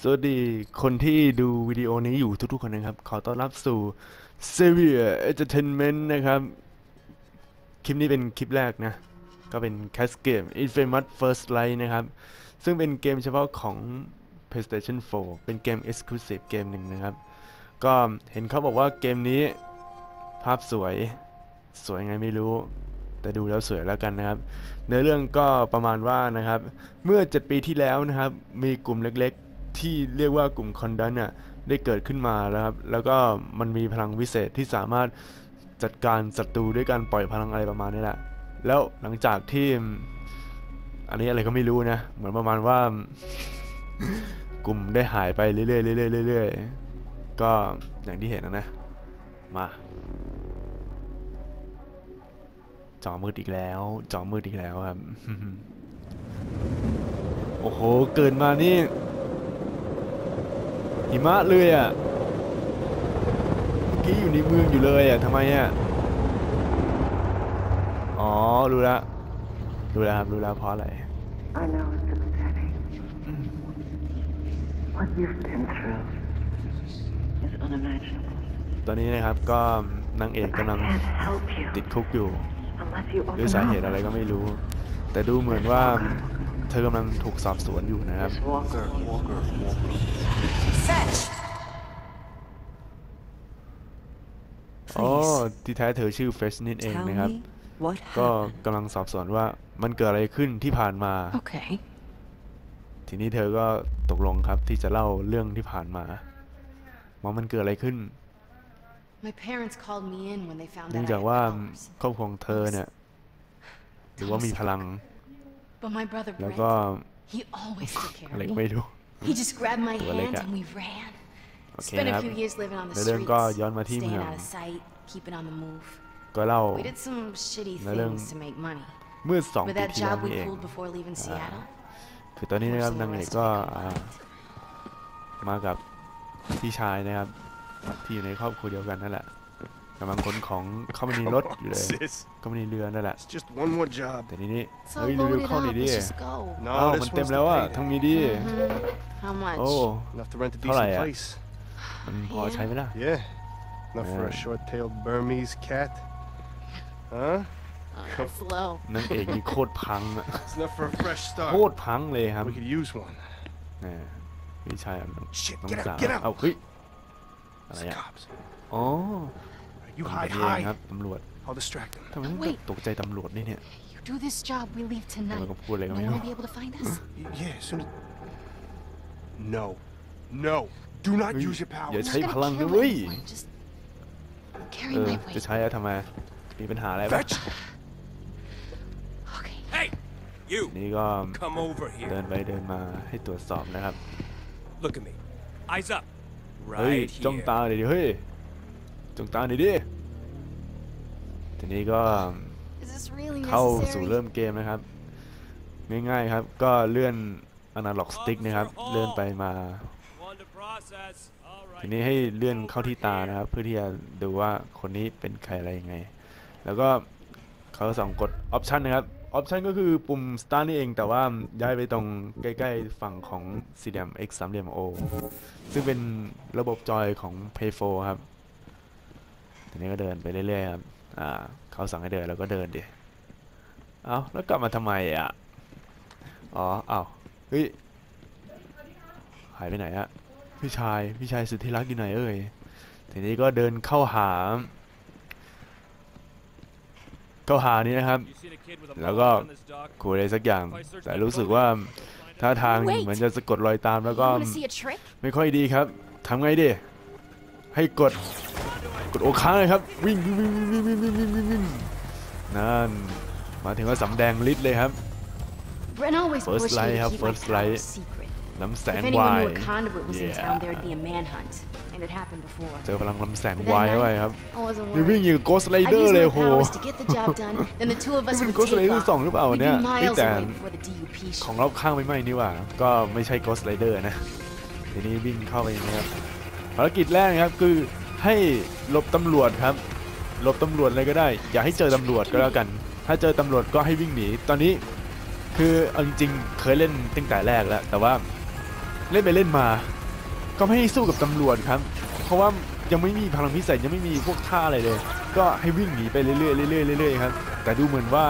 สวัสดีคนที่ดูวิดีโอนี้อยู่ทุกๆคนนะครับ ขอต้อนรับสู่ Severe Entertainment นะครับ คลิปนี้เป็นคลิปแรกนะ ก็เป็น Cast Game Infamous First Light นะครับ ซึ่งเป็นเกมเฉพาะของ PlayStation 4 เป็นเกม Exclusive เกมหนึ่งนะครับ ก็เห็นเขาบอกว่าเกมนี้ภาพสวยสวยไงไม่รู้ แต่ดูแล้วสวยแล้วกันนะครับในอเรื่องก็ประมาณว่านะครับ เมื่อ 7 ปีที่แล้วนะครับ มีกลุ่มเล็ก ที่เรียกว่ากลุ่มคอนดันเนี่ยได้เกิดขึ้นมาแล้วครับ แล้วก็มันมีพลังวิเศษที่สามารถจัดการศัตรูด้วยการปล่อยพลังอะไรประมาณนี้แหละ แล้วหลังจากที่ อันนี้อะไรก็ไม่รู้นะ เหมือนประมาณว่า กลุ่มได้หายไปเรื่อยๆเรื่อยๆเรื่อยๆก็อย่างที่เห็นนะนะ มาจอมืดอีกแล้วจอมืดอีกแล้วครับ โอ้โห เกินมานี่ หิมะเลยอะเมื่อกี้อยู่ในเมืองอยู่เลยอะทำไมอะอ๋อรู้แล้วรู้แล้วครับรู้แล้วเพราะอะไร I know it's upsetting. What you've been through is unimaginable. ตอนนี้นะครับก็นางเอก I กำลัง can't help you ติดคุกอยู่ unless you ด้วย open สาเหตุ up. อะไรก็ไม่รู้ แต่ดูเหมือนว่า เธอกำลังถูกสอบสวนอยู่นะครับ This Walker, Walker, Fetch! อ๋อที่แท้เธอชื่อเฟชนินเอง Tell นะครับ me what ก็ happened. กำลังสอบสวนว่ามันเกิดอะไรขึ้นที่ผ่านมา Okay. ทีนี้เธอก็ตกลงครับที่จะเล่าเรื่องที่ผ่านมา ว่ามันเกิดอะไรขึ้น My parents called me in when they found เนื่อง that I จาก had ว่า powers. ครอบครัวของเธอเนี่ยหรือว่ามีพลัง But my brother แล้ว Brent, ก็ he always took care อะไร of ก็ me. ไม่รู้ He just grabbed my ตัวเล็ก hands อะ and we ran. โอเค Spent นะค a รับ few years living on the ในเรื่อง streets, ก็ย้อนมาที่ staying เมือง out of sight, keeping on the move. ก็เล่า We did some shitty ในเรื่อง things to make money. เมื่อสอง But ปี that ที่แล้ว job นี่ we เอง pulled before leaving Seattle, คือตอนนี้นะครับ forcing นาง the เอก rest ก็ of it อ่า combined. มากับพี่ชายนะครับที่อยู่ในครอบครัวเดียวกันนั่นแหละ กำลังขนของเข้ามาในรถอยู่เลย Sis, ก็มาในเรือนั่นแหละ it's just one more job. แต่ทีนี้ It's เฮ้ย all เร็ว loaded ๆเข้าหน่อย up. ดิ Let's just go. อ้าว No, มัน this เต็ม one's แล้ว the อะ payday. ทำงี้ดิ How much? โอ้ Enough to rent a How decent like that? place. มันพอใช้ไหมล่ะ Yeah. Enough for a Yeah. short-tailed Burmese cat. Huh? Oh, that's low. นางเอกนี่โคตรพังอะ It's enough for a fresh โค start. ตรพังเลยครับ We could use one. แหมพี่ชายน้อง Shit, น้อง get สาว out, get out. เอาเฮ้ยอะไร It's อะ cops. อ๋อ You ตำรวจ hide นี่เองค high. รับตำรวจ I'll distract them. ทำไมต้อง Wait ตกใจตำรวจนี่เนี่ย You do this job, we leave แล้ว tonight. ก็พูดอะไร No ก็ one ไม่รู้ will be able to find us. Y- Yeah, as soon as... No. No. Do not Hey, use your yeah, powers. it's- I'm Hey, not gonna พลัง kill นะเว้ย anyone, Just carry เออ my จะ weight. ใช้อะทำไม มีปัญหาอะไรปะ Fetch. Okay. Hey, you! นี่ก็ Come over เดิน here. ไปเดินมาให้ตรวจสอบนะครับ Look at me. Eyes up. เฮ้ย Right จ้องตา here. หน่อยดิเฮ้ย จ้องตาหน่อยดิทีนี้ก็ Is this really เข้าสู่ necessary? เริ่มเกมนะครับ ง่ายๆครับ ก็เลื่อนอนาล็อกสติ๊กนะครับ เลื่อนไปมา One to process. All ที right. นี้ให้เลื่อนเข้าที่ตานะครับ เพื่อที่จะดูว่าคนนี้เป็นใครอะไรยังไง แล้วก็เขาสองกดออปชันนะครับออปชันก็คือปุ่ม start นี่เองแต่ว่าย้ายไปตรงใกล้ๆฝั่งของสี่เหลี่ยม x สามเหลี่ยม o ซึ่งเป็นระบบจอยของ Play 4ครับ ทีนี้ก็เดินไปเรื่อยๆครับ อ่า เขาสั่งให้เดินแล้วก็เดินดิ เอาแล้วกลับมาทำไมอะ อ๋ออ้าวเฮ้ย หายไปไหนอะพี่ชาย พี่ชายสุดที่รักอยู่ไหนเอ่ย ทีนี้ก็เดินเข้าหา เข้าหานี่นะครับ You seen a kid with a แล้วก็ mohawk on this dock? คุยอะไรสักอย่าง แต่รู้สึกว่าท่าทาง Wait เหมือนจะสะกดรอยตามแล้ว You ก็ want to see a trick? ไม่ค่อยดีครับทำไงดี ให้กด กดโอค้างเลยครับวิ่งวิ่งวิ่งวิ่งวิ่งวิ่งวิ่งวิ่งนั่นมาถึงก็สำแดงฤทธิ์เลยครับ First light ครับ First light ลำแสงวายเจอพลังลำแสงวายไว้ครับนี่วิ่งอยู่ Ghost Rider เลยโหนี่เป็น Ghost Rider สองหรือเปล่าเนี่ยพี่แต่ของรอบข้างไม่ไหมนี่ว่า ก็ไม่ใช่ Ghost Rider นะทีนี้วิ่งเข้าไปนะครับภารกิจแรกครับคือ ให้หลบตำรวจครับหลบตำรวจอะไรก็ได้ อย่าให้เจอตำรวจก็แล้วกัน ถ้าเจอตำรวจก็ให้วิ่งหนี ตอนนี้คือเอาจริงๆเคยเล่นตั้งแต่แรกแล้ว แต่ว่าเล่นไปเล่นมา ก็ไม่ให้สู้กับตำรวจครับ เพราะว่ายังไม่มีพลังพิเศษยังไม่มีพวกท่าอะไรเลย ก็ให้วิ่งหนีไปเรื่อยๆเรื่อยๆเรื่อยๆครับ แต่ดูเหมือนว่า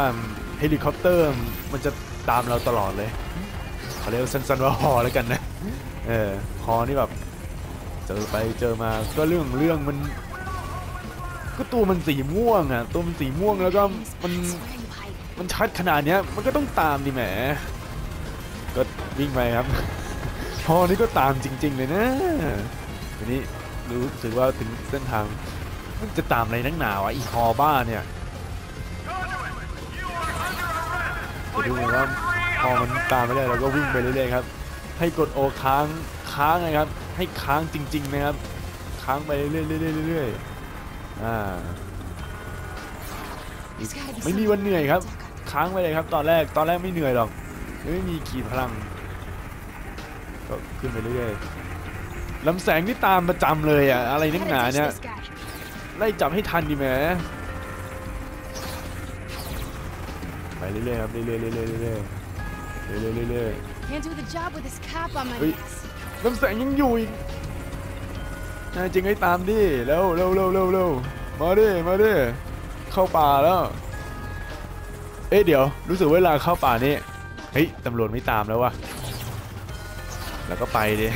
เฮลิคอปเตอร์มันจะตามเราตลอดเลยเขาเรียกสั้นๆว่าฮอแล้วกันนะ เออฮอนี่แบบ เจอไปเจอมาก็เรื่องเรื่องมัน ก็ตัวมันสีม่วงอะตัวมันสีม่วงแล้วก็มันมันชัดขนาดเนี้ยมันก็ต้องตามดิแหมก็วิ่งไปครับ พอนี้ก็ตามจริง ๆ เลยนะทีนี้รู้สึกว่าถึงเส้นทางมันจะตามอะไรนักหนาวะอีฮอบ้าเนี่ยจะดูเหมือนว่าพอมันตามไปได้เราก็วิ่งไปเรื่อยๆครับ ให้กดโอค้างค้างนะครับ ให้ค้างจริง ๆ นะครับ ค้างไปเรื่อยๆเรื่อยๆอ่า There's gotta be ไม่มี something วันเหนื่อยครับ to talk about. ค้างไปเลยครับตอนแรกตอนแรกไม่เหนื่อยหรอกไม่มีขีดพลังก็ขึ้นไปเรื่อยๆลำแสงนี่ตามประจำเลยอะอะไรนัก Gotta หนา ditch เนี่ย this guy. ไล่จับให้ทันดิแหมไปเรื่อยๆครับเรื่อยๆเรื่อยๆเรื่อยๆเรื่อยๆเรื่อย Can't do the job with this cap on my Wait. ass. ๆ ลำแสงยังอยู่อีกจริงให้ตามดิเร็วเร็วเร็วเร็วเร็วมาดิมาดิเข้าป่าแล้ว เอ๊ะเดี๋ยว รู้สึกเวลาเข้าป่านี่เฮ้ยตำรวจไม่ตามแล้ววะแล้วก็ไปดิ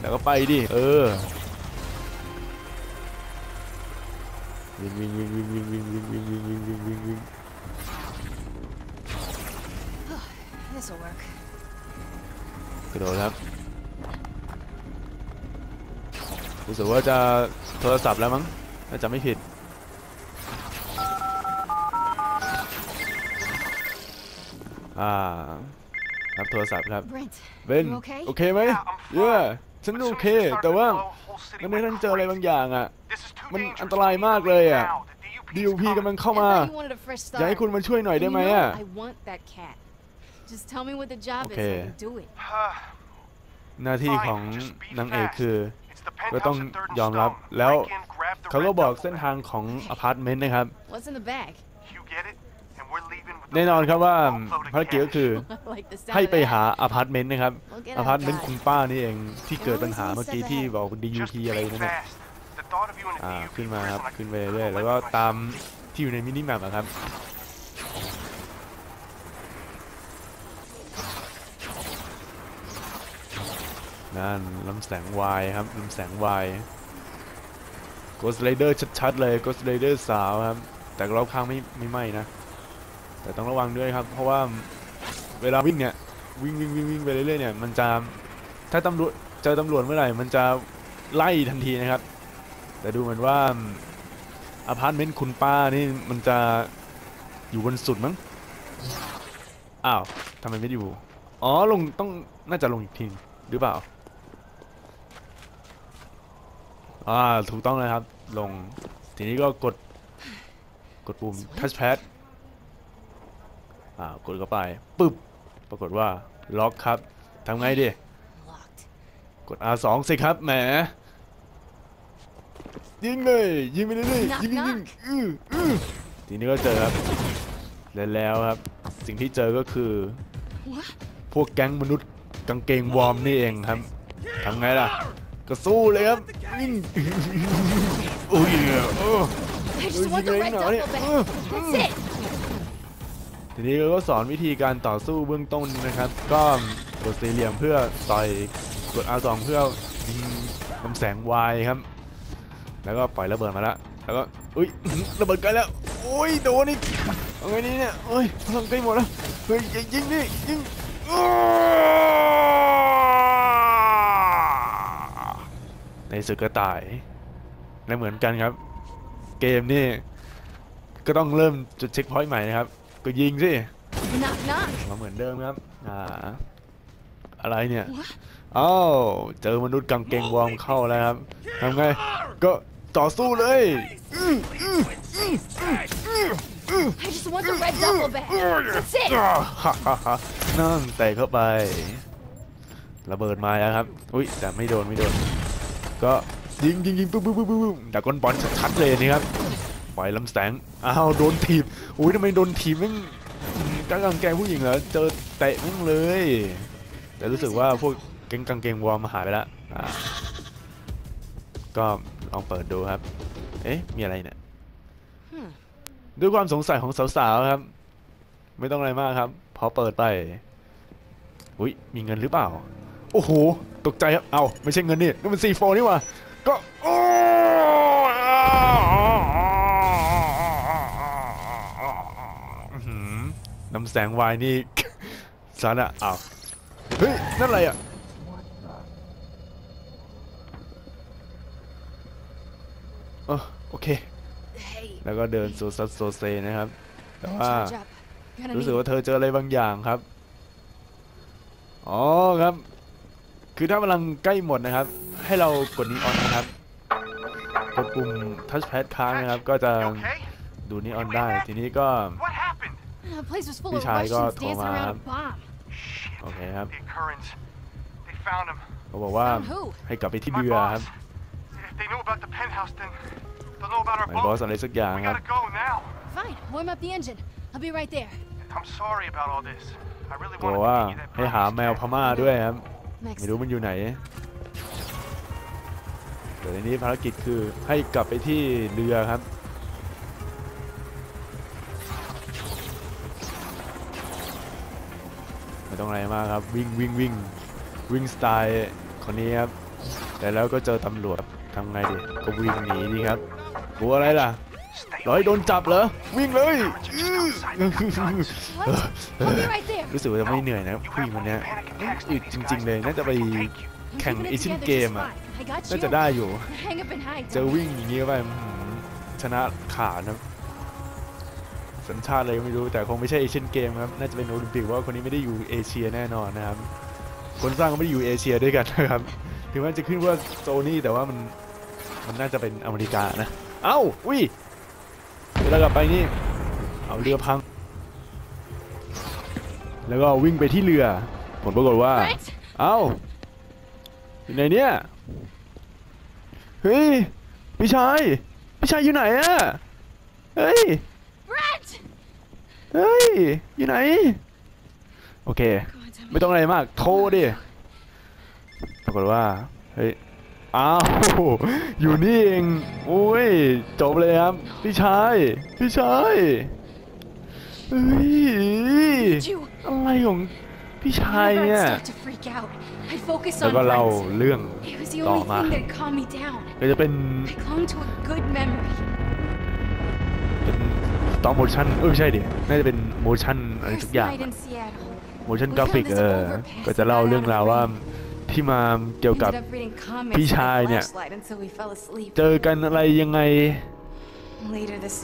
แล้วก็ไปดิเออวิ่งวิ่งวิ่งวิ่งวิ่งวิ่งวิ่งวิ่งวิ่งวิ่งวิ่งวิ่งวิ่ง This'll work. กระโดดครับรู้สึกว่าจะโทรศัพท์แล้วมั้งถ้าจำไม่ผิด อ่ารับโทรศัพท์ครับ Brent, เบน you okay? โอเคไหม Yeah, I'm เย่ fine. ฉัน But as โอ soon เค as it started แต่ว่า to blow, whole city มัน went ได้ into ทั้งเจออะไรบางอย่างอะ This is too มัน dangerous อันตราย to leave มากเลยอะ now. The DUP is DUP กำลัง coming. เข้า I มา thought you wanted a fresh อยากให้ start. คุณมาช่วยหน่อยได้ And ไหม you know อะ I want that cat. Just tell me what the job is Okay. and I'll do it. หน้าที่ Fine, ของ just be นางเอก fast. คือ It's the ก็ต้อง penthouse at Third and ยอมรับ Stone. แล้ว Break in, grab the เขาก็ red บอก duffel เส้น bag. ทางของอพาร์ตเมนต์นะครับ What's in the bag? You get it? And we're leaving with the แน่นอนครับว่า boatload of ภารกิจก็ cash. คือ I like the sound ให้ of ไป that. หาอพาร์ตเมนต์นะครับ Look at อ that พาร์ตเมนต์ guy. คุณป้านี่เองที่เกิดปัญหาเมื่อกี้ที่บอก Just DUP อะไรนั่น be นะ fast. The thought of you in a อ่า DUP ขึ้นมาครับ prison, I ขึ้น couldn't ไปเรื่อยๆ live แล้ว with ก็ myself. ตามที่อยู่ในมินิแมปอะครับ นั่นลำแสงวายครับลำแสงวาย Ghost Rider ชัดๆเลย Ghost Rider สาวครับ แต่รอบข้างไม่ไม่ไหม้นะ แต่ต้องระวังด้วยครับ เพราะว่าเวลาวิ่งเนี่ยวิ่งวิ่งวิ่งวิ่งไปเรื่อยๆเนี่ยมันจะถ้าตำรวจเจอตำรวจเมื่อไหร่มันจะไล่ทันทีนะครับ แต่ดูเหมือนว่าอพาร์ตเมนต์คุณป้านี่มันจะอยู่บนสุดมั้งอ้าวทำไมไม่อยู่ อ๋อลงต้องน่าจะลงอีกทีหรือเปล่า อ่าถูกต้องเลยครับ ลง ทีนี้ก็กด กดปุ่ม touchpad อ่ากดเข้าไปปึ๊บ ปรากฏว่าล็อกครับทำไงดี Locked. กด R2 สิครับแหมยิงเลยยิงไปเรื่อยๆ Knock, ยิงยิงยิง knock อื้ออื้อทีนี้ก็เจอครับและแล้วครับ สิ่งที่เจอก็คือ What? พวกแก๊งมนุษย์กางเกงวอร์มนี่เองครับทำไงล่ะ ก็สู้เลยครับ ยิงโอ้ยโอ้ I just want the red know, duffel yeah. bag. Uh, That's it. ทีนี้เราก็สอนวิธีการต่อสู้เบื้องต้นนะครับ ก็กดสี่เหลี่ยมเพื่อต่อยกด R2 เพื่อยิงลำแสงวายครับ แล้วก็ปล่อยระเบิดมาแล้วแล้วก็อุ้ยระเบิดใกลแล้วโอ้ยโดนอีกเอาไงนี่เนี่ยโอ้ยพลังใกล้หมดแล้วเฮ้ยอย่ายิงดิยิงอ้า ในสึกกระต่าย และเหมือนกันครับ เกมนี่ ก็ต้องเริ่มจุดเช็คพอยต์ใหม่นะครับ ก็ยิงสิ Knock knock. มาเหมือนเดิมครับอ่าอะไรเนี่ย What? อ้าวเจอมนุษย์กางเกงวอร์มเข้าแล้วครับทำไงก็ต่อสู้เลย I just want the red duffel bag. That's it. นั่งเตะเข้าไประเบิดมาแล้วครับ อุ้ยแต่ไม่โดนไม่โดน ก็ยิงยิงยิงปุ๊บปุ๊บปุ๊บปุ๊บแต่ก้อนบอลชัดๆเลยนี่ครับปล่อยลำแสงอ้าวโดนถีบอุ้ยทำไมโดนถีบแม่งกางกางแกงผู้หญิงเหรอเจอเตะแม่งเลย แต่รู้สึกว่าพวกเกงกางเกงวอร์มหายไปแล้วก็ลองเปิดดูครับ เอ๊ะมีอะไรเนี่ยด้วยความสงสัยของสาวๆครับ ไม่ต้องอะไรมากครับ พอเปิดไป อุ้ยมีเงินหรือเปล่า โอ้โห ตกใจครับ เอาไม่ใช่เงินนี่นี่มันซีโฟนี่หว่าก็โอ้อื้อหือน้ำแสงวายนี่สารอะอ้าว เฮ้ย นั่นอะไรอะเออโอเค Hey, แล้วก็เดินโซซัสโซเซนะครับ แต่ว่า charge up. Gonna รู้สึก need ว่าเธอเจออะไรบางอย่างครับ อ๋อครับ คือถ้าพลังใกล้หมดนะครับ ให้เรากดนี้ออนนะครับกดปุ่มทัชแพดค้างนะครับ ก็จะ You okay? ดูนี้ออนได้ ทีนี้ก็ What happened? The place was full พี่ of ชายก็ Russians โทร dancing มา around a bomb. โอเคครับ The occurrence. They found him. เขาบอกว่า Found who? ให้กลับไปที่ My เรือครับ boss. If they knew about the penthouse, then they'll know about our หมายบอส boat. อะไรสักอย่าง We ครับ gotta go now. Fine, warm up the engine. I'll be right there. I'm sorry about all this. I really บอก wanted ว่า to get you that ให้หา brownie แมวพ instead. ม่าด้วยครับ Next. ไม่รู้มันอยู่ไหนแต่ในนี้ภารกิจคือให้กลับไปที่เรือครับไม่ต้องอะไรมากครับวิ่งวิ่งวิ่งวิ่งสไตล์คนนี้ครับแต่แล้วก็เจอตำรวจทำไงดีก็วิ่งหนีดีครับกลัวอะไรล่ะ ร้อยโดนจับเหรอ วิ่งเลย What? I'll be right there. รู้สึกว่าจะไม่เหนื่อยนะผู้หญิงคนเนี้ยอึดจริง ๆ เลย น่าจะไป I'm แข่ง keeping it เอเชียน together เกม just อะ fine. I got น่า you. จะได้อยู่ Hang up and hide. เจอวิ่งอย่างนี้เข้าไปอื้อหือชนะขาดครับสัญชาติอะไรก็ไม่รู้แต่คงไม่ใช่เอเชียนเกมครับ น่าจะเป็นโอลิมปิกเพราะว่าคนนี้ไม่ได้อยู่เอเชียแน่นอนนะครับ คนสร้างก็ไม่ได้อยู่เอเชียด้วยกันนะครับ ถึงแม้จะขึ้นว่าโซนี่แต่ว่ามันมันน่าจะเป็นอเมริกานะ เอ้าอุ้ย เวลากลับไปนี่ เอาเรือพัง แล้วก็วิ่งไปที่เรือ ผลปรากฏว่า Brent? เอ้าอยู่ไหนเนี่ย เฮ้ย พี่ชาย พี่ชายอยู่ไหนอะเฮ้ย Brent! เฮ้ย อยู่ไหน โอเค Come on, tell me. ไม่ต้องอะไรมาก โทรดิ ปรากฏว่า เฮ้ย อ้าวอยู่นี่เองโอ้ยจบเลยครับ พี่ชาย พี่ชายเฮ้ย Did you? อะไรของพี่ชาย Whenever เนี่ย I'd start to freak out, I'd focus แล้ว on ก็เล่า Brent. เรื่อง It was the ต่อ only มา thing that calmed me down. ก็จะเป็น I clung to a good memory. เป็นต่อโมชั่นเออไม่ใช่ดิน่าจะเป็นโมชั่นอะไรสัก First อย่าง night in Seattle. โมชั่นกราฟิกเออก็จะเล่าเรื่องราวว่า ที่มาเกี่ยวกับ Ended up reading comics พี่ with a ชายเนี่ย flashlight until we fell asleep. เจอกันอะไรยังไง Later, this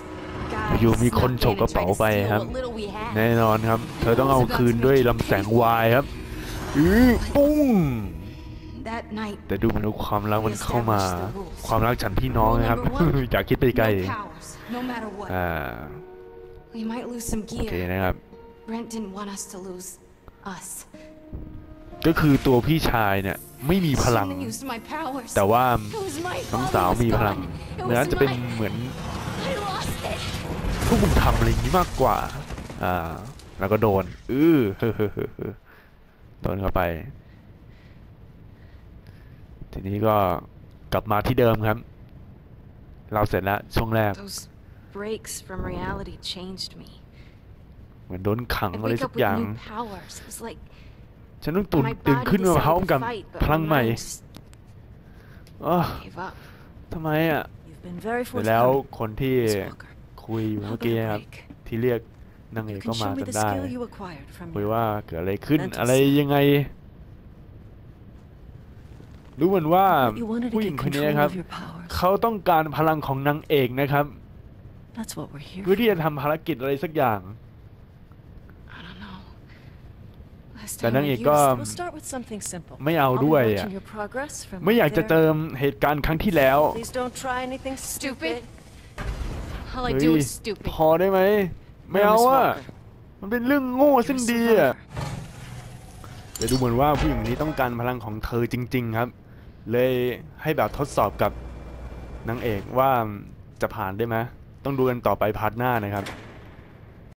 guy อยู่มีคน snuck ฉก in กระ and เป๋า tried to ไป steal ครับ what little we had. แน่นอนครับ เธอต้องเอาคืนด้วยลำแสงวายครับอือปุ้ง That night, แต่ดูเหมือนว่าความรักมันเข้ามา ความรักฉันพี่น้องนะครับ อยากคิดไปไกล no powers, no matter what. อ่า We might lose some โอเค gear. นะครับ Brent didn't want us to lose us. ก็คือตัวพี่ชายเนี่ยไม่มีพลัง Shouldn't have used my powers. แต่ว่า It was my น้อง fault สาว it was มีพลัง gone. It เหมือน was จะเป็น mine. เหมือน I lost it. พวกมึงทำอะไรอย่างนี้มากกว่า อ่า แล้วก็โดน อือเฮ้อเฮ้อเฮ้อเฮ้อโดนเข้าไป ทีนี้ก็กลับมาที่เดิมครับ เราเสร็จแล้วช่วงแรก Those breaks from reality changed me. เหมือนโดนขัง I อะไร wake สั up กอย่าง with new powers. It was like ฉันต้องตื่น my ตื่น body ขึ้นมาพร้อม decided กับ to fight, but พลัง my ใหม่ mind just อ้อ gave up. ทำไมอะ You've been very เสร็จแล้ว forthcoming, คนที่ Miss Walker. คุยอยู่ How เมื่อ about กี้ a ครับ break? ที่เรียกนางเอ You กก็ can มา show จ me น the ได้ skill you acquired from คุย your ว่าเกิดอะไรขึ้น Mental อะไร state. ยังไง รู้เหมือนว่า You wanted to ผู้หญิง get คนนี้ control ครับ of your powers. เขาต้องการพลังของนางเอกนะครับ That's what we're here เพื่อ for. ที่จะทำภารกิจอะไรสักอย่าง I don't know. Last แต่ time นาง I เอก used ก็ We'll start with something simple. ไม่เอา I'll be ด้วยอะ watching your progress from ไม่อยากจะ there. เติมเหตุการณ์ครั้งที่แล้ว Please don't try anything Stupid. stupid. All I เฮ้ do ย is stupid. พอได้ไหมไม่ No, เอา Miss อะ Walker. มันเป็นเรื่องโง่ You're สิ้น a ดีอะ survivor. แต่ดูเหมือนว่าผู้หญิงคนนี้ต้องการพลังของเธอจริง ๆครับ เลยให้แบบทดสอบกับนางเอกว่าจะผ่านได้ไหมต้องดูกันต่อไปพาร์ทหน้านะครับ